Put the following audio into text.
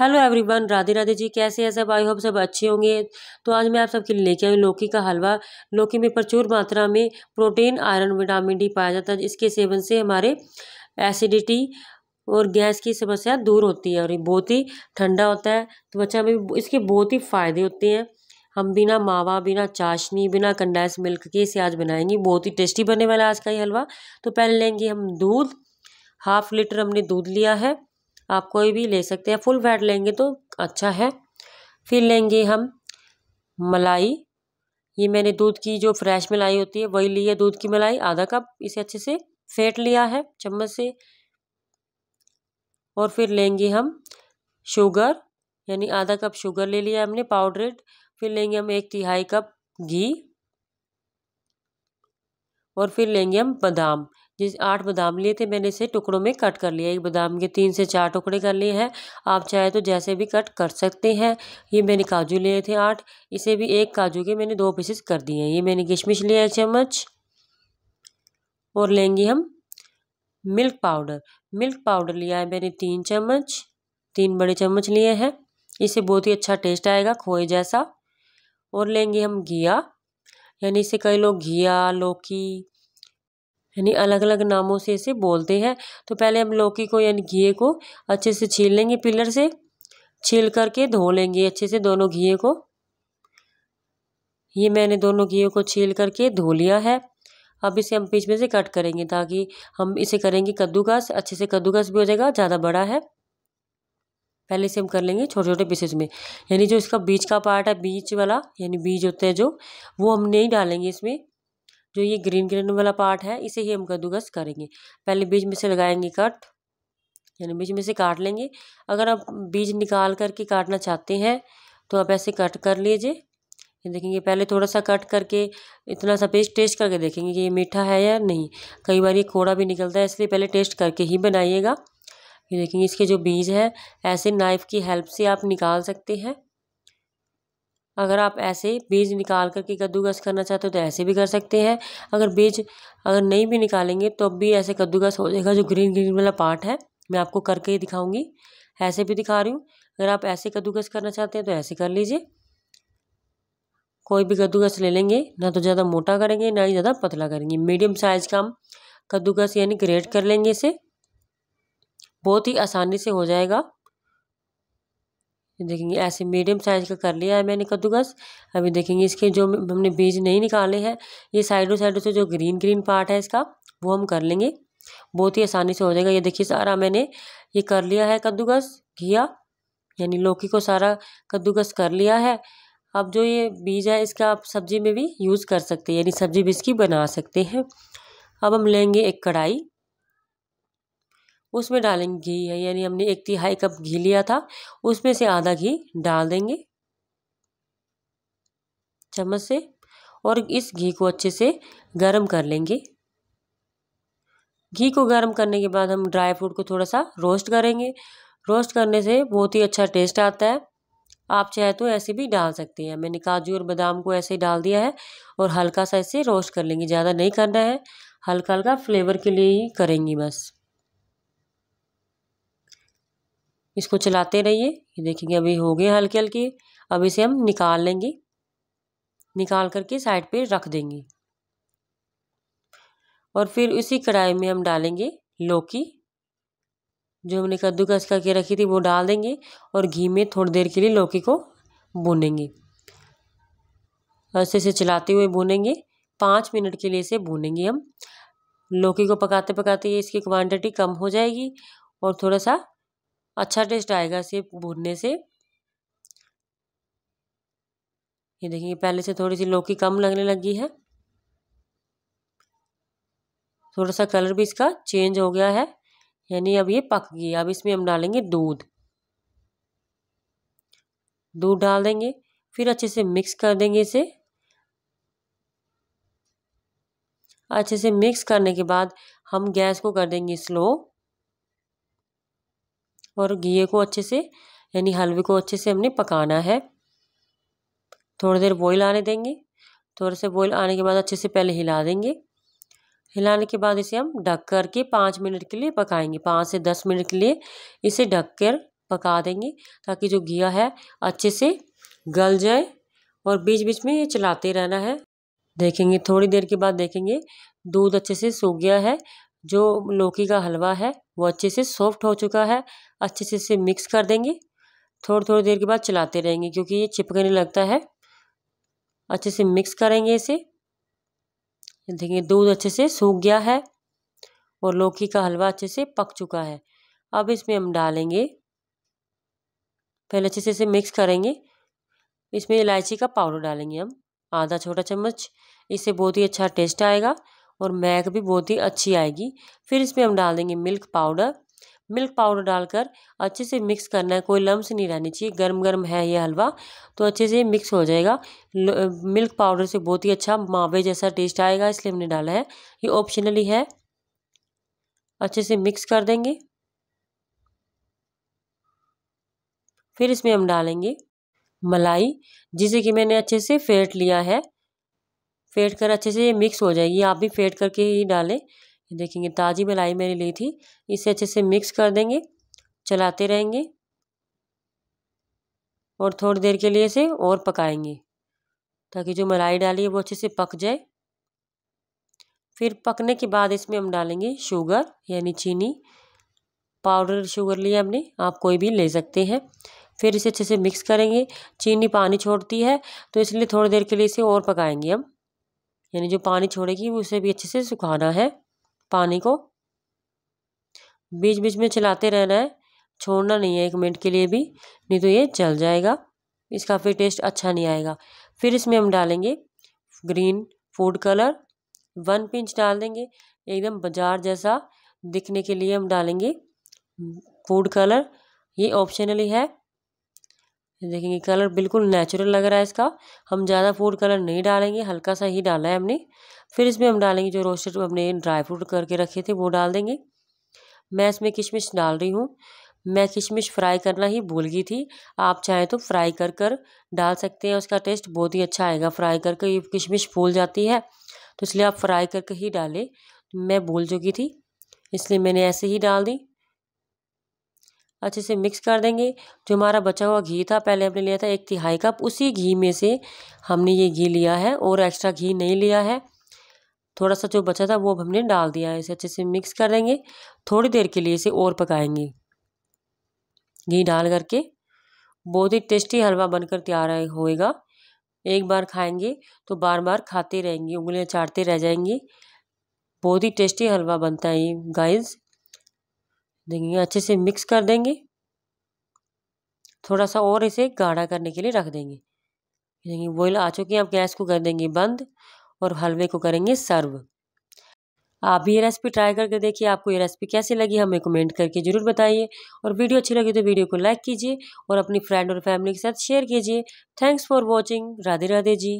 Hello everyone Radhe Radhe ji, कैसे हैं सब? आई होप सब अच्छे होंगे। तो आज मैं आप सबके लिए लेके आई लौकी का हलवा। लौकी में प्रचुर मात्रा में प्रोटीन आयरन विटामिन डी पाया जाता है इसके सेवन से हमारे एसिडिटी और गैस की समस्या दूर होती है और ये बहुत ही ठंडा होता है। तो बच्चा में इसके बहुत ही फ़ायदे होते हैं। हम बिना मावा, बिना चाशनी, बिना कंडेंस मिल्क के इसे आज बनाएँगे। बहुत ही टेस्टी बनने वाला आज का ये हलवा। तो पहले लेंगे हम दूध। हाफ़ लीटर हमने दूध लिया है। आप कोई भी ले सकते हैं। फुल फैट लेंगे तो अच्छा है। फिर लेंगे हम मलाई। ये मैंने दूध की जो फ्रेश मलाई होती है, वही ली है दूध की मलाई। आधा कप इसे अच्छे से फेंट लिया है चम्मच से। और फिर लेंगे हम शुगर, यानी आधा कप शुगर ले लिया हमने, पाउडरेड। फिर लेंगे हम एक तिहाई कप घी। और फिर लेंगे हम बादाम। जिस आठ बादाम लिए थे, मैंने इसे टुकड़ों में कट कर लिया। एक बादाम के तीन से चार टुकड़े कर लिए हैं। आप चाहे तो जैसे भी कट कर सकते हैं। ये मैंने काजू लिए थे आठ। इसे भी एक काजू के मैंने दो पीसेस कर दिए हैं। ये मैंने किशमिश लिया है चम्मच। और लेंगे हम मिल्क पाउडर। मिल्क पाउडर लिया है मैंने तीन चम्मच। तीन बड़े चम्मच लिए हैं। इसे बहुत ही अच्छा टेस्ट आएगा, खोए जैसा। और लेंगे हम घिया। यानी इसे कई लोग घिया, लौकी यानी अलग अलग नामों से इसे बोलते हैं। तो पहले हम लौकी को यानी घी को अच्छे से छील लेंगे पिलर से। छील करके धो लेंगे अच्छे से दोनों घी को। ये मैंने दोनों घी को छील करके धो लिया है। अब इसे हम बीच में से कट करेंगे ताकि हम इसे करेंगे कद्दूकस। अच्छे से कद्दूकस भी हो जाएगा, ज़्यादा बड़ा है। पहले से हम कर लेंगे छोटे छोटे पीसेस में। यानी जो इसका बीच का पार्ट है, बीच वाला, यानी बीज होते हैं जो, वो हम नहीं डालेंगे इसमें। जो ये ग्रीन ग्रीन वाला पार्ट है, इसे ही हम कद्दूकस करेंगे। पहले बीज में से लगाएँगे कट यानी बीज में से काट लेंगे। अगर आप बीज निकाल करके काटना चाहते हैं तो आप ऐसे कट कर लीजिए। ये देखेंगे, पहले थोड़ा सा कट करके इतना सा पेस्ट टेस्ट करके देखेंगे कि ये मीठा है या नहीं। कई बार ये कोड़ा भी निकलता है, इसलिए पहले टेस्ट करके ही बनाइएगा। ये देखेंगे, इसके जो बीज है, ऐसे नाइफ़ की हेल्प से आप निकाल सकते हैं। अगर आप ऐसे बीज निकाल करके कद्दूकस करना चाहते हो तो ऐसे भी कर सकते हैं। अगर बीज अगर नहीं भी निकालेंगे तो भी ऐसे कद्दूकस हो जाएगा जो ग्रीन ग्रीन वाला पार्ट है। मैं आपको करके ही दिखाऊँगी। ऐसे भी दिखा रही हूँ। अगर आप ऐसे कद्दूकस करना चाहते हैं तो ऐसे कर लीजिए। कोई भी कद्दूकस ले लेंगे, ना तो ज़्यादा मोटा करेंगे, ना ही ज़्यादा पतला करेंगे। मीडियम साइज़ का हम कद्दूकस यानी ग्रेट कर लेंगे इसे। बहुत ही आसानी से हो जाएगा। देखेंगे, ऐसे मीडियम साइज़ का कर लिया है मैंने कद्दूकस। अभी देखेंगे इसके जो हमने बीज नहीं निकाले हैं, ये साइडों साइडों से जो ग्रीन ग्रीन पार्ट है इसका, वो हम कर लेंगे। बहुत ही आसानी से हो जाएगा। ये देखिए सारा मैंने ये कर लिया है कद्दूकस, घिया, यानी लौकी को सारा कद्दूकस कर लिया है। अब जो ये बीज है, इसका आप सब्ज़ी में भी यूज़ कर सकते हैं, यानी सब्ज़ी भी इसकी बना सकते हैं। अब हम लेंगे एक कढ़ाई। उसमें डालेंगे घी है, यानी हमने एक तिहाई कप घी लिया था, उसमें से आधा घी डाल देंगे। चम्मच से, और इस घी को अच्छे से गर्म कर लेंगे। घी को गर्म करने के बाद हम ड्राई फ्रूट को थोड़ा सा रोस्ट करेंगे। रोस्ट करने से बहुत ही अच्छा टेस्ट आता है। आप चाहे तो ऐसे भी डाल सकते हैं। मैंने काजू और बादाम को ऐसे ही डाल दिया है, और हल्का सा ऐसे रोस्ट कर लेंगे, ज़्यादा नहीं करना है। हल्का हल्का फ्लेवर के लिए ही करेंगी बस। इसको चलाते रहिए। ये देखेंगे अभी हो गए हल्के हल्के। अब इसे हम निकाल लेंगे। निकाल करके साइड पे रख देंगे। और फिर उसी कढ़ाई में हम डालेंगे लौकी। जो हमने कद्दूकस करके रखी थी वो डाल देंगे और घी में थोड़ी देर के लिए लौकी को भूनेंगे। ऐसे से चलाते हुए भूनेंगे। पाँच मिनट के लिए इसे भूनेंगे हम। लौकी को पकाते पकाते इसकी क्वांटिटी कम हो जाएगी और थोड़ा सा अच्छा टेस्ट आएगा इसे भूनने से। ये देखिए, पहले से थोड़ी सी लौकी कम लगने लगी है। थोड़ा सा कलर भी इसका चेंज हो गया है, यानी अब ये पक गई अब इसमें हम डालेंगे दूध। दूध डाल देंगे, फिर अच्छे से मिक्स कर देंगे इसे। अच्छे से मिक्स करने के बाद हम गैस को कर देंगे स्लो। और घी को अच्छे से, यानी हलवे को अच्छे से हमने पकाना है। थोड़ी देर बॉईल आने देंगे। थोड़े से बॉईल आने के बाद अच्छे से पहले हिला देंगे। हिलाने के बाद इसे हम ढक कर के पाँच मिनट के लिए पकाएँगे। पाँच से दस मिनट के लिए इसे ढक कर पका देंगे ताकि जो घिया है अच्छे से गल जाए और बीच बीच में ये चलाते रहना है। देखेंगे, थोड़ी देर के बाद देखेंगे, दूध अच्छे से सूख गया है। जो लौकी का हलवा है, वो अच्छे से सॉफ्ट हो चुका है, अच्छे से इसे मिक्स कर देंगे। थोड़ी थोड़ी देर के बाद चलाते रहेंगे क्योंकि ये चिपकने लगता है। अच्छे से मिक्स करेंगे इसे। देखिए, दूध अच्छे से सूख गया है और लौकी का हलवा अच्छे से पक चुका है। अब इसमें हम डालेंगे। पहले अच्छे से इसे मिक्स करेंगे। इसमें इलायची का पाउडर डालेंगे हम, आधा छोटा चम्मच। इससे बहुत ही अच्छा टेस्ट आएगा। और मैक भी बहुत ही अच्छी आएगी। फिर इसमें हम डाल देंगे मिल्क पाउडर। मिल्क पाउडर डालकर अच्छे से मिक्स करना है, कोई लम्स नहीं रहनी चाहिए गर्म गर्म है ये हलवा तो अच्छे से मिक्स हो जाएगा। मिल्क पाउडर से बहुत ही अच्छा मावे जैसा टेस्ट आएगा, इसलिए हमने डाला है। ये ऑप्शनली है। अच्छे से मिक्स कर देंगे। फिर इसमें हम डालेंगे मलाई, जिसे कि मैंने अच्छे से फेंट लिया है। फेंट कर अच्छे से ये मिक्स हो जाएगी। आप भी फेंट करके ही डालें। देखेंगे, ताज़ी मलाई मैंने ली थी। इसे अच्छे से मिक्स कर देंगे, चलाते रहेंगे और थोड़ी देर के लिए इसे और पकाएँगे ताकि जो मलाई डाली है वो अच्छे से पक जाए। फिर पकने के बाद इसमें हम डालेंगे शुगर यानी चीनी। पाउडर शुगर लिया हमने, आप कोई भी ले सकते हैं। फिर इसे अच्छे से मिक्स करेंगे। चीनी पानी छोड़ती है तो इसलिए थोड़ी देर के लिए इसे और पकाएँगे हम। यानी जो पानी छोड़ेगी उसे भी अच्छे से सुखाना है, पानी को। बीच बीच में चलाते रहना है, छोड़ना नहीं है एक मिनट के लिए भी, नहीं तो ये जल जाएगा, इसका फिर टेस्ट अच्छा नहीं आएगा। फिर इसमें हम डालेंगे green food colour one pinch डाल देंगे, एकदम बाज़ार जैसा दिखने के लिए हम डालेंगे फ़ूड कलर ये ऑप्शनली है। देखेंगे, कलर बिल्कुल नेचुरल लग रहा है इसका। हम ज़्यादा फ़ूड कलर नहीं डालेंगे, हल्का सा ही डाला है हमने। फिर इसमें हम डालेंगे जो रोस्टेड हमने ड्राई फ्रूट करके रखे थे, वो डाल देंगे। मैं इसमें किशमिश डाल रही हूँ। मैं किशमिश फ्राई करना ही भूल गई थी। आप चाहें तो फ्राई कर कर डाल सकते हैं, उसका टेस्ट बहुत ही अच्छा आएगा। फ्राई करके ये किशमिश फूल जाती है तो इसलिए आप फ्राई करके ही डालें। मैं भूल चुकी थी, इसलिए मैंने ऐसे ही डाल दी। अच्छे से मिक्स कर देंगे। जो हमारा बचा हुआ घी था, पहले हमने लिया था एक तिहाई कप। उसी घी में से हमने ये घी लिया है और एक्स्ट्रा घी नहीं लिया है। थोड़ा सा जो बचा था, वो हमने डाल दिया है। इसे अच्छे से मिक्स कर देंगे। थोड़ी देर के लिए इसे और पकाएँगे। घी डाल करके। बहुत ही टेस्टी हलवा बनकर तैयार होएगा। एक बार खाएँगे तो बार बार खाते रहेंगे, उंगलियाँ चाटते रह जाएँगी। बहुत ही टेस्टी हलवा बनता है गाइस देंगे, अच्छे से मिक्स कर देंगे। थोड़ा सा और इसे गाढ़ा करने के लिए रख देंगे। देंगे बॉयल आ चुके हैं आप गैस को कर देंगे बंद और हलवे को करेंगे सर्व आप भी ये रेसिपी ट्राई करके देखिए, आपको ये रेसिपी कैसी लगी, हमें कमेंट करके ज़रूर बताइए। और वीडियो अच्छी लगी तो वीडियो को लाइक कीजिए और अपनी फ्रेंड और फैमिली के साथ शेयर कीजिए। Thanks for watching Radhe Radhe ji.